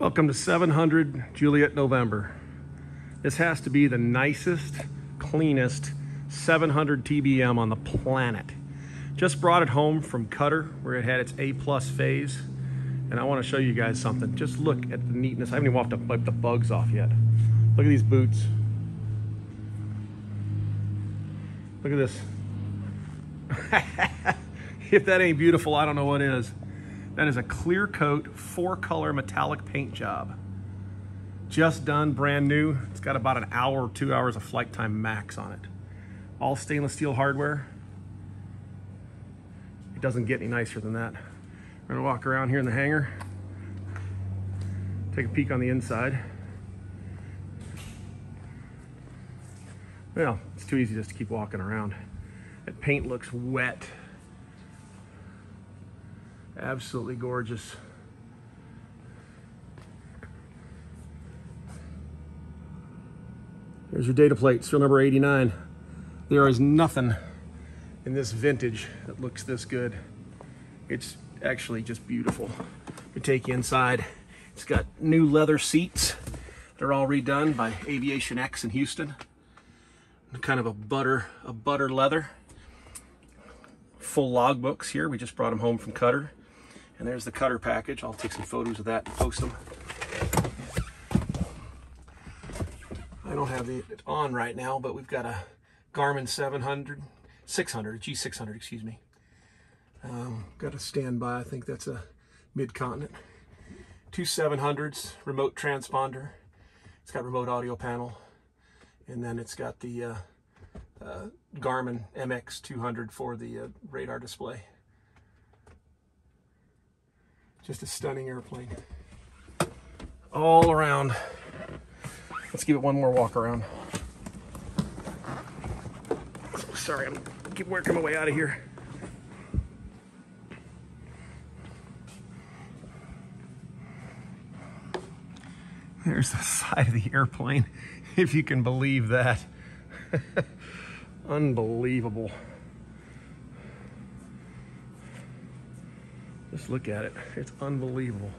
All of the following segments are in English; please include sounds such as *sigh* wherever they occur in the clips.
Welcome to 700 Juliet November. This has to be the nicest, cleanest 700 TBM on the planet. Just brought it home from Cutter where it had its A plus phase. And I want to show you guys something. Just look at the neatness. I haven't even walked to wipe the bugs off yet. Look at these boots. Look at this. *laughs* if that ain't beautiful, I don't know what is. That is a clear coat, four color metallic paint job. Just done, brand new. It's got about an hour or two hours of flight time max on it. All stainless steel hardware. It doesn't get any nicer than that. We're gonna walk around here in the hangar. Take a peek on the inside. Well, it's too easy just to keep walking around. That paint looks wet. Absolutely gorgeous. Here's your data plate, serial number 89. There is nothing in this vintage that looks this good. It's actually just beautiful. We take you inside. It's got new leather seats. They're all redone by Aviation X in Houston. Kind of a butter, a butter leather. Full logbooks here. We just brought them home from Cutter. And there's the Cutter package. I'll take some photos of that and post them. I don't have it on right now, but we've got a Garmin 700, 600, G600, excuse me. Um, got a standby, I think that's a mid-continent. Two 700s, remote transponder. It's got remote audio panel. And then it's got the uh, uh, Garmin MX200 for the uh, radar display. Just a stunning airplane. All around. Let's give it one more walk around. So sorry, I'm keep working my way out of here. There's the side of the airplane, *laughs* if you can believe that. *laughs* Unbelievable. Just look at it. It's unbelievable.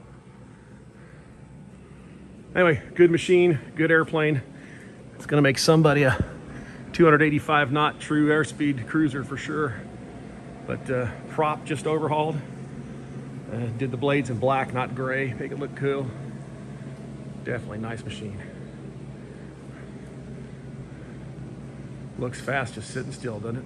Anyway, good machine, good airplane. It's gonna make somebody a 285 knot true airspeed cruiser for sure. But uh, prop just overhauled. Uh, did the blades in black, not gray. Make it look cool. Definitely nice machine. Looks fast just sitting still, doesn't it?